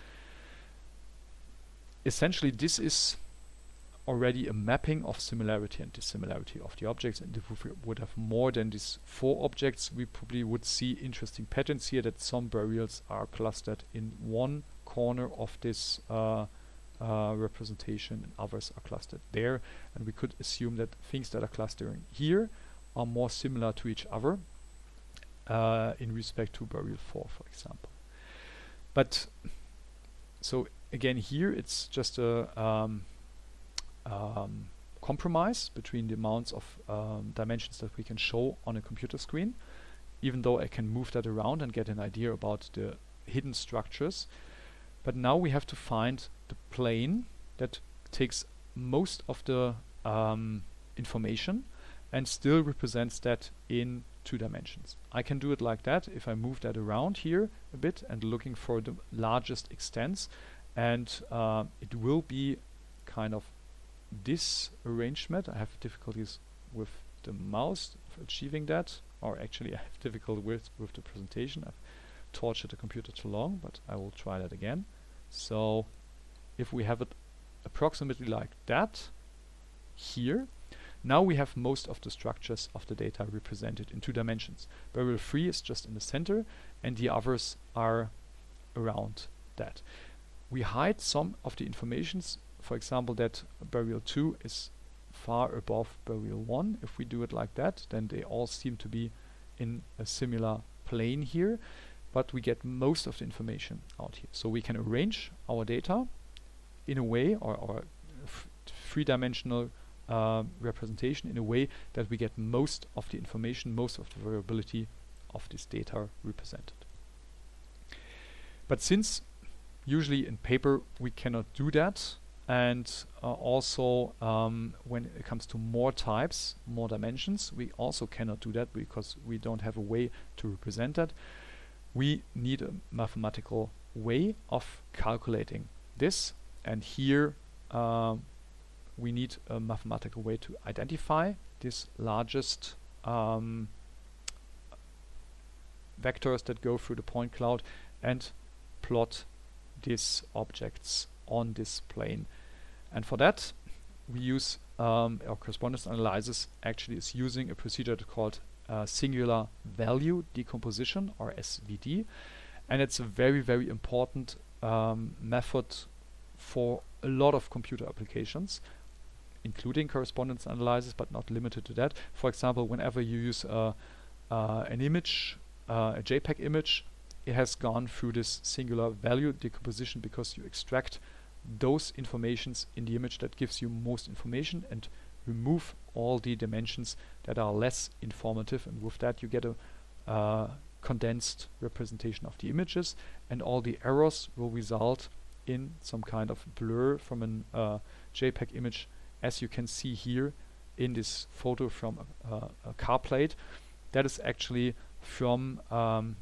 essentially this is already a mapping of similarity and dissimilarity of the objects and if we would have more than these four objects we probably would see interesting patterns here that some burials are clustered in one corner of this uh, uh, representation and others are clustered there. And we could assume that things that are clustering here are more similar to each other uh, in respect to burial 4 for example. But so again here it's just a um, um, compromise between the amounts of um, dimensions that we can show on a computer screen even though I can move that around and get an idea about the hidden structures but now we have to find the plane that takes most of the um, information and still represents that in two dimensions. I can do it like that if I move that around here a bit and looking for the largest extents and uh, it will be kind of this arrangement. I have difficulties with the mouse achieving that or actually I have difficulty with, with the presentation. I've tortured the computer too long but I will try that again. So if we have it approximately like that here now we have most of the structures of the data represented in two dimensions. Burial 3 is just in the center and the others are around that. We hide some of the informations, for example that burial 2 is far above burial 1. If we do it like that, then they all seem to be in a similar plane here, but we get most of the information out here. So we can arrange our data in a way, or, or three-dimensional uh, representation in a way that we get most of the information, most of the variability of this data represented. But since usually in paper we cannot do that and uh, also um, when it comes to more types, more dimensions, we also cannot do that because we don't have a way to represent that. We need a mathematical way of calculating this and here um, we need a mathematical way to identify this largest um, vectors that go through the point cloud and plot these objects on this plane. And for that, we use um, our correspondence analysis actually is using a procedure called uh, singular value decomposition or SVD. And it's a very, very important um, method for a lot of computer applications including correspondence analysis, but not limited to that. For example, whenever you use uh, uh, an image, uh, a JPEG image, it has gone through this singular value decomposition because you extract those informations in the image that gives you most information and remove all the dimensions that are less informative and with that you get a uh, condensed representation of the images and all the errors will result in some kind of blur from a uh, JPEG image as you can see here in this photo from a, a car plate. That is actually from um,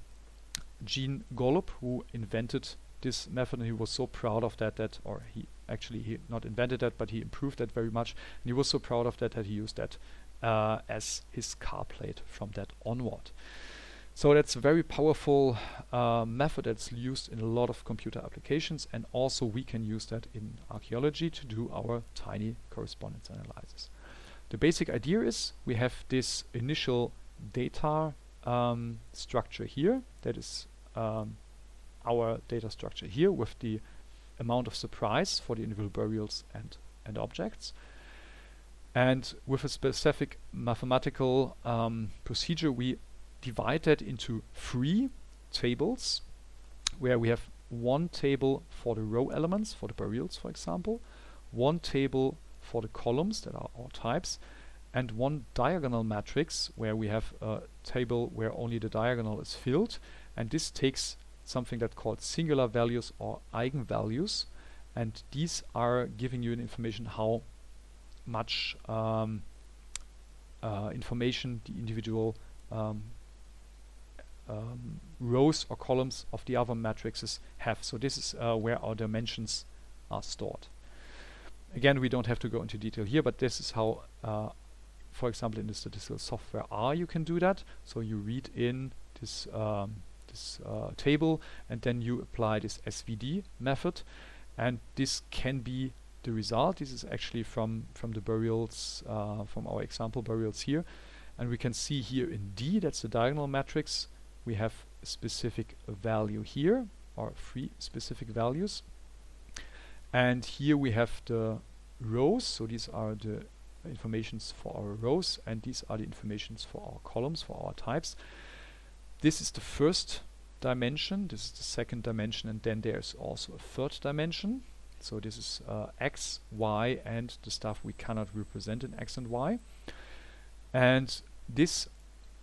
Gene Golub, who invented this method, and he was so proud of that that, or he actually he not invented that, but he improved that very much, and he was so proud of that that he used that uh, as his car plate from that onward. So that's a very powerful uh, method that's used in a lot of computer applications and also we can use that in archaeology to do our tiny correspondence analysis. The basic idea is we have this initial data um, structure here that is um, our data structure here with the amount of surprise for the individual burials and, and objects. And with a specific mathematical um, procedure, we divide that into three tables where we have one table for the row elements, for the burials for example, one table for the columns that are our types, and one diagonal matrix where we have a table where only the diagonal is filled, and this takes something that's called singular values or eigenvalues, and these are giving you an information how much um, uh, information the individual um, um, rows or columns of the other matrices have. So this is uh, where our dimensions are stored. Again, we don't have to go into detail here, but this is how, uh, for example, in the statistical software R, you can do that. So you read in this um, this uh, table, and then you apply this SVD method, and this can be the result. This is actually from from the burials uh, from our example burials here, and we can see here in D that's the diagonal matrix. We have a specific value here or three specific values. And here we have the rows. So these are the informations for our rows and these are the informations for our columns for our types this is the first dimension. This is the second dimension, and then there's also a third dimension. So this is uh, x, y, and the stuff we cannot represent in x and y. And these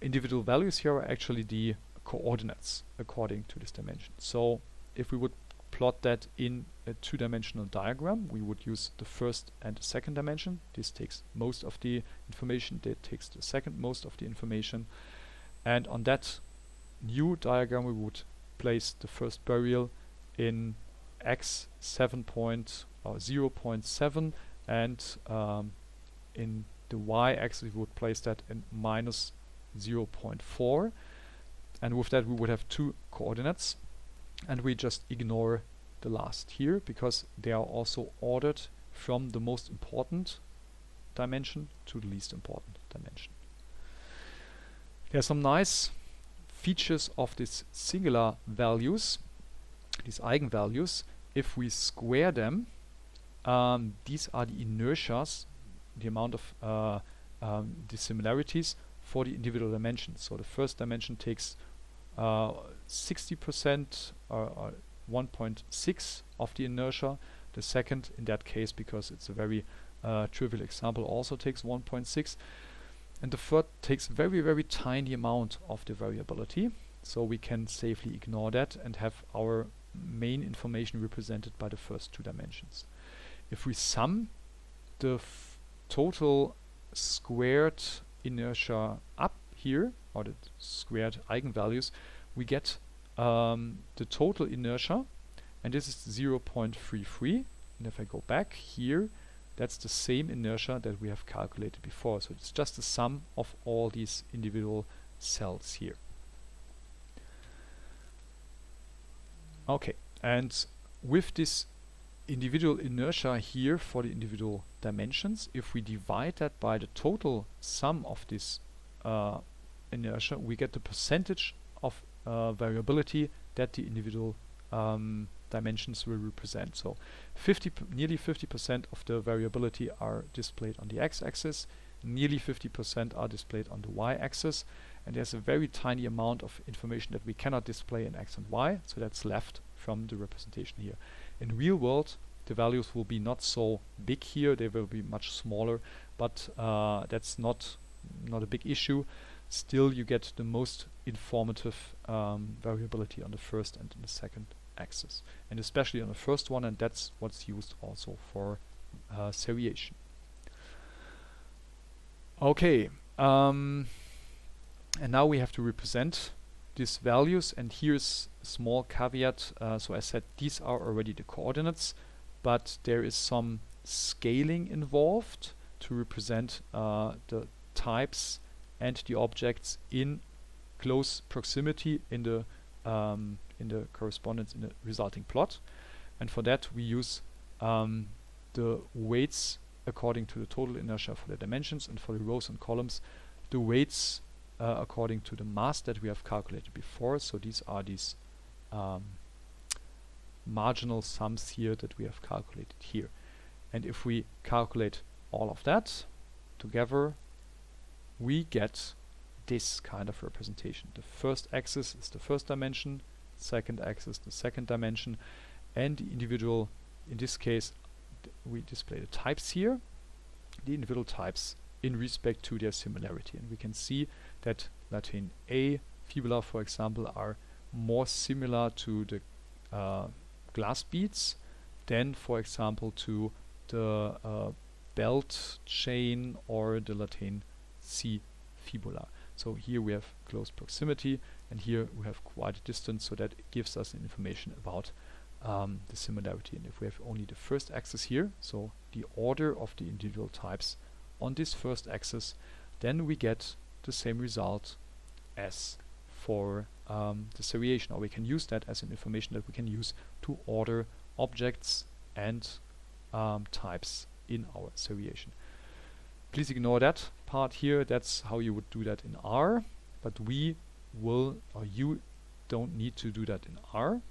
individual values here are actually the coordinates according to this dimension. So if we would plot that in a two-dimensional diagram, we would use the first and the second dimension. This takes most of the information, that takes the second most of the information. And on that new diagram, we would place the first burial in x 7 point, or 0.7 and um, in the y-axis we would place that in minus 0.4 and with that we would have two coordinates and we just ignore the last here because they are also ordered from the most important dimension to the least important dimension. There are some nice features of these singular values, these eigenvalues. If we square them, um, these are the inertias, the amount of uh, um, dissimilarities for the individual dimensions. So the first dimension takes 60% uh, or 1.6 of the inertia. The second, in that case, because it's a very uh, trivial example, also takes 1.6. And the third takes very, very tiny amount of the variability. So we can safely ignore that and have our main information represented by the first two dimensions. If we sum the total squared inertia up here, or the squared eigenvalues, we get um, the total inertia, and this is 0.33. And if I go back here, that's the same inertia that we have calculated before. So it's just the sum of all these individual cells here. Okay, and with this individual inertia here for the individual dimensions, if we divide that by the total sum of this uh, inertia, we get the percentage of uh, variability that the individual um, dimensions will represent. So 50 nearly 50% of the variability are displayed on the x-axis, nearly 50% are displayed on the y-axis, and there's a very tiny amount of information that we cannot display in x and y, so that's left from the representation here. In real world, the values will be not so big here, they will be much smaller, but uh, that's not not a big issue. Still, you get the most informative um, variability on the first and the second axis, and especially on the first one, and that's what's used also for uh, seriation. Okay, um, and now we have to represent these values, and here's a small caveat. Uh, so I said these are already the coordinates, but there is some scaling involved to represent uh, the types and the objects in close proximity in the um, in the correspondence in the resulting plot. And for that we use um, the weights according to the total inertia for the dimensions and for the rows and columns the weights uh, according to the mass that we have calculated before. So these are these um, marginal sums here that we have calculated here. And if we calculate all of that together, we get this kind of representation. The first axis is the first dimension, second axis the second dimension, and the individual, in this case, we display the types here, the individual types in respect to their similarity. And we can see that La Tène A fibula, for example, are more similar to the uh, glass beads than, for example, to the uh, belt chain or the La Tène C fibula. So here we have close proximity and here we have quite a distance so that gives us information about um, the similarity. And if we have only the first axis here so the order of the individual types on this first axis then we get the same result as for um, the seriation. Or we can use that as an information that we can use to order objects and um, types in our seriation. Please ignore that part here. That's how you would do that in R. But we will, or you don't need to do that in R.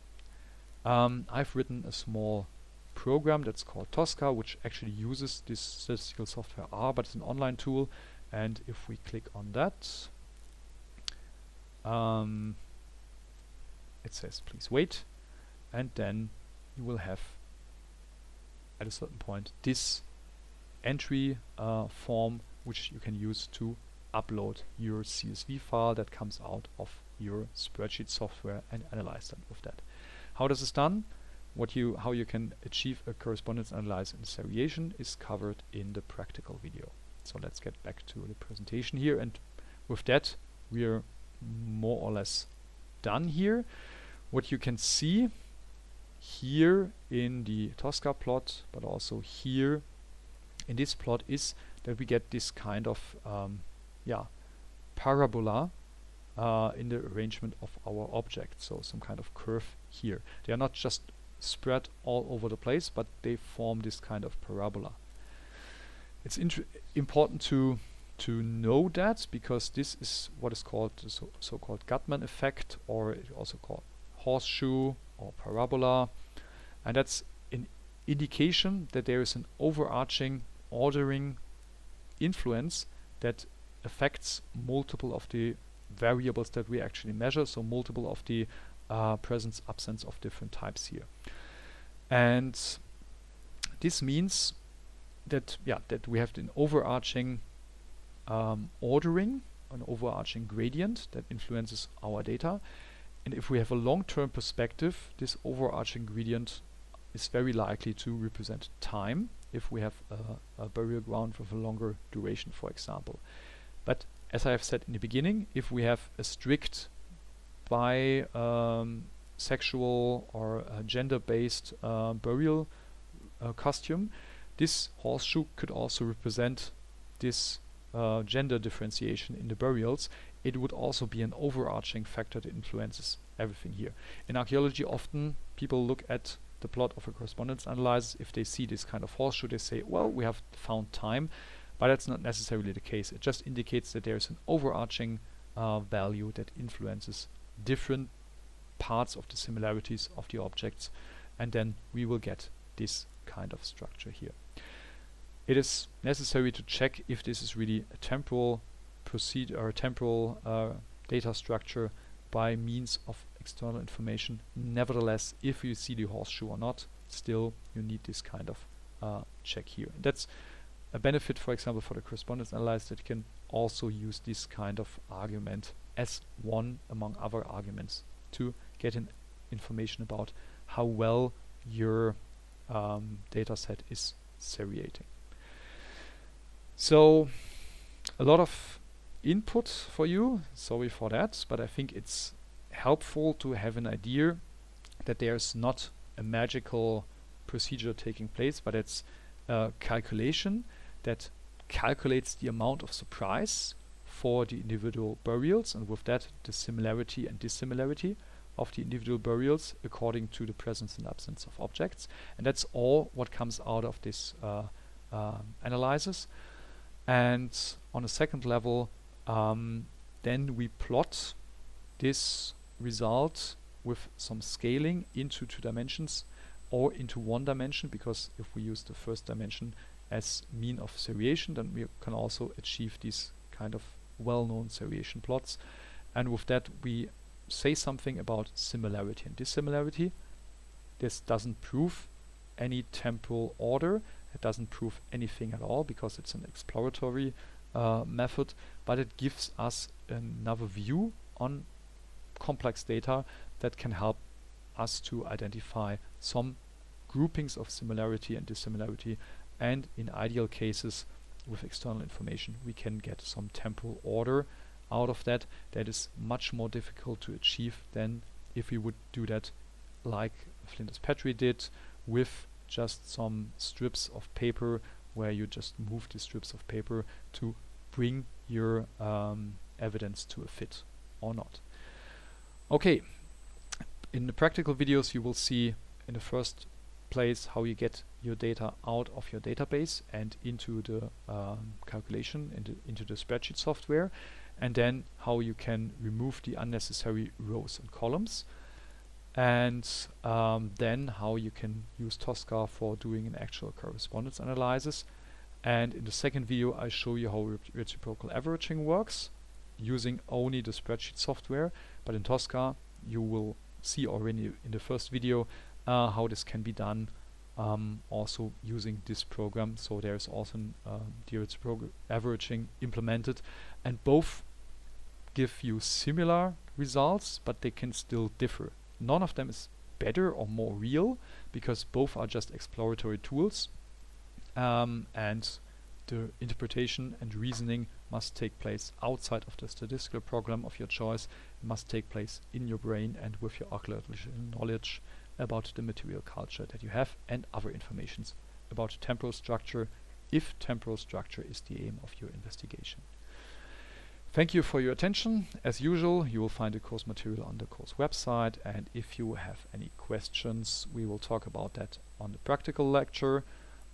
Um, I've written a small program that's called Tosca, which actually uses this statistical software R, but it's an online tool. And if we click on that, um, it says please wait and then you will have at a certain point this entry uh, form which you can use to upload your CSV file that comes out of your spreadsheet software and analyze that with that. How does this done? What you how you can achieve a correspondence analysis and seriation is covered in the practical video. So let's get back to the presentation here and with that we are more or less done here. What you can see here in the Tosca plot, but also here in this plot is that we get this kind of um, yeah parabola uh, in the arrangement of our object. So some kind of curve here. They are not just spread all over the place, but they form this kind of parabola. It's important to to know that because this is what is called the so, so called Guttman effect, or also called horseshoe or parabola, and that's an indication that there is an overarching ordering influence that affects multiple of the variables that we actually measure, so multiple of the uh, presence absence of different types here. And this means that yeah that we have an overarching um, ordering, an overarching gradient that influences our data. And if we have a long-term perspective, this overarching gradient is very likely to represent time if we have a, a burial ground with a longer duration, for example. But as I have said in the beginning, if we have a strict bi um, sexual or uh, gender-based uh, burial uh, costume, this horseshoe could also represent this uh, gender differentiation in the burials. It would also be an overarching factor that influences everything here. In archaeology, often people look at the plot of a correspondence analysis. If they see this kind of horseshoe, they say, well, we have found time but that's not necessarily the case. It just indicates that there is an overarching uh, value that influences different parts of the similarities of the objects and then we will get this kind of structure here. It is necessary to check if this is really a temporal procedure or a temporal uh, data structure by means of external information. Nevertheless, if you see the horseshoe or not, still you need this kind of uh, check here. And that's a benefit, for example, for the correspondence analyzer that can also use this kind of argument as one among other arguments to get in information about how well your um, data set is seriating. So a lot of input for you, sorry for that, but I think it's helpful to have an idea that there's not a magical procedure taking place, but it's a calculation that calculates the amount of surprise for the individual burials and with that the similarity and dissimilarity of the individual burials according to the presence and absence of objects. And that's all what comes out of this uh, uh, analysis. And on a second level um, then we plot this result with some scaling into two dimensions or into one dimension because if we use the first dimension as mean of seriation, then we can also achieve these kind of well-known seriation plots. And with that, we say something about similarity and dissimilarity. This doesn't prove any temporal order. It doesn't prove anything at all because it's an exploratory uh, method, but it gives us another view on complex data that can help us to identify some groupings of similarity and dissimilarity and in ideal cases with external information we can get some temporal order out of that that is much more difficult to achieve than if we would do that like Flinders Petrie did with just some strips of paper where you just move the strips of paper to bring your um, evidence to a fit or not. Okay, in the practical videos you will see in the first place how you get your data out of your database and into the um, calculation into, into the spreadsheet software and then how you can remove the unnecessary rows and columns and um, then how you can use Tosca for doing an actual correspondence analysis. And in the second video I show you how reciprocal averaging works using only the spreadsheet software but in Tosca you will see already in the first video uh, how this can be done um, also using this program. So there's also an uh, averaging implemented and both give you similar results, but they can still differ. None of them is better or more real because both are just exploratory tools um, and the interpretation and reasoning must take place outside of the statistical program of your choice. Must take place in your brain and with your archaeological knowledge about the material culture that you have and other informations about temporal structure if temporal structure is the aim of your investigation. Thank you for your attention. As usual, you will find the course material on the course website and if you have any questions, we will talk about that on the practical lecture.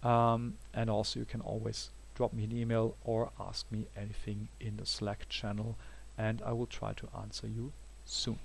Um, and also you can always drop me an email or ask me anything in the Slack channel and I will try to answer you soon.